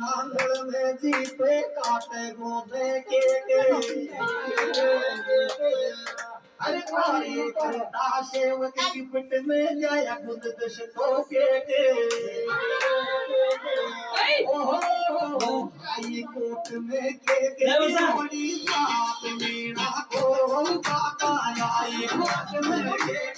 नांगल में जीपे काटे गोबे के के। अरे भाई करता सेव के गिफ्ट में जाया खुद दश तो के के। ओहो आई कोट में के के बड़ी बात मेरा को। काका आई कोट में के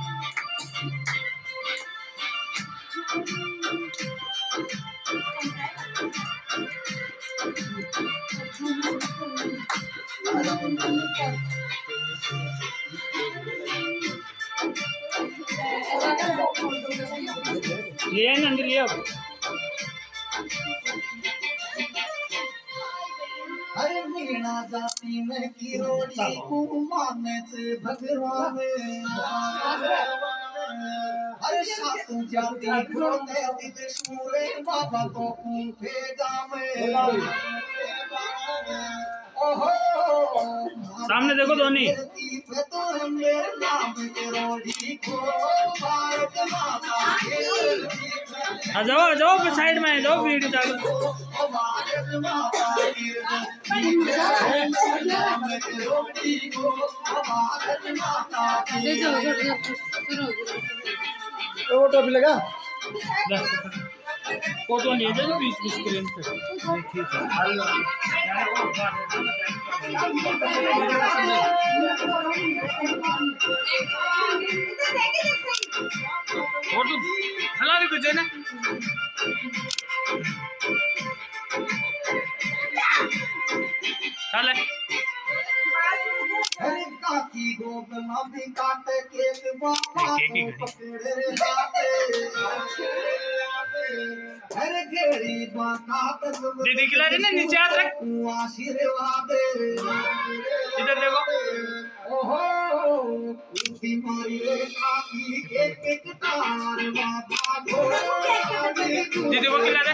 लिया ना अंदर लिया अरे मीणा जाती में की रोटी को माने से भगवान अरे सातु जाती ते दिल सूरे बाबा तो कूफे गामे सामने देखो धोनी। तो मेरे नाम के रोटी को भारत माता के आ जाओ आ जाओ साइड में आ जाओ वीडियो चालू वो टॉपी लगा फ़ोटो नहीं है बीस बीस स्क्रीन पे? फ़ोटो हला भी कुछ है ना? चले। अरे काकी मामी काट के बाबा को पकड़े रे दीदी खिला रही ना नीचे हाथ रख। इधर देखो। दीदी को खिला दे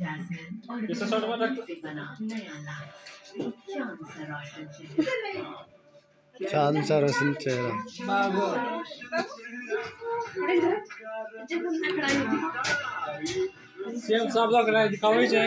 जैस्मिन और इसे शॉर्ट में रख से बना नया लाइफ चाँद सा रोशन चेहरा चाँद सा रोशन चेहरा? सेम सब लग रहा है दिखावे छै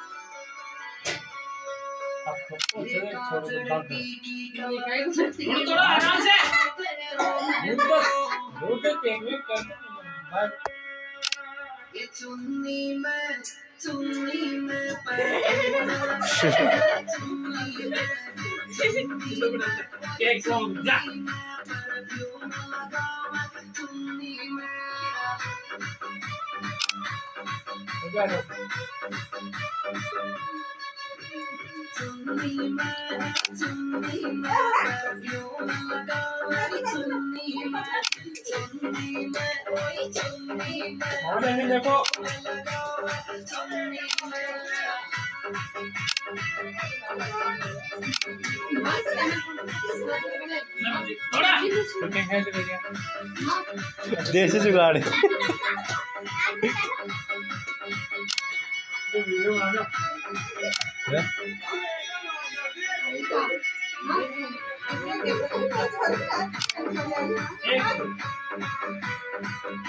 थोड़ा आराम से भूत तो टेक्निक कर बट एक सॉन्ग जा नहीं देखो है। गया देसी जुगाड़।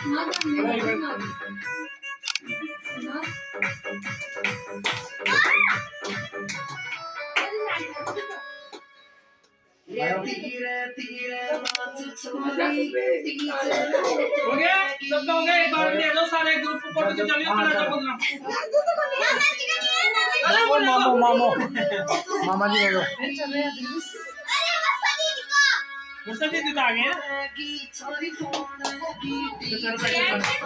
Nói cho mình biết. हो गया सबका हो गया एक बार दे दो सारे ग्रुप को फ़ोटो चलिए अपना मामो मामो मामा जी देखो मुझसे दीदी आ गए हैं। तो चलो बैठो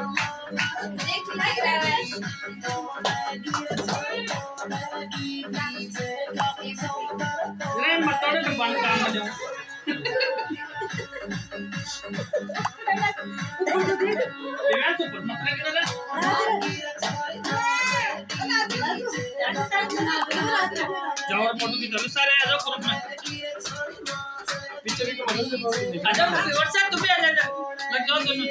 नहीं मत तोड़े तो बंद काम हो जाओ व्हाट्सएप तुम भी आ जाओ लग जाओ दोनों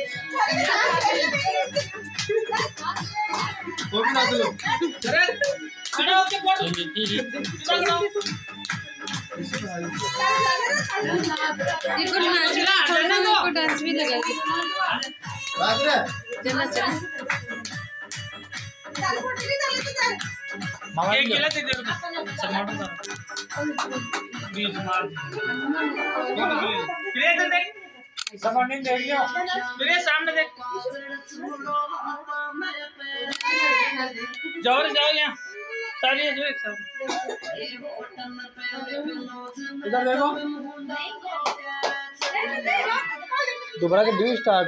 फ़ोटो ना दो अरे खड़े होके फ़ोटो सीधा खड़ा हो। देखो नाच चला, चलने दो। को डांस भी लगा के राजरे चला चला मामा केक जी केला ते दे दो टमाटर डालो बीज मार फ़ोटो के लिए प्रिय देख सामान देख लियो प्रिय सामने देख। जाओ रे जाओ यहाँ। सारी जो एक साथ। इधर देखो। दोबारा के ड्यू स्टार्ट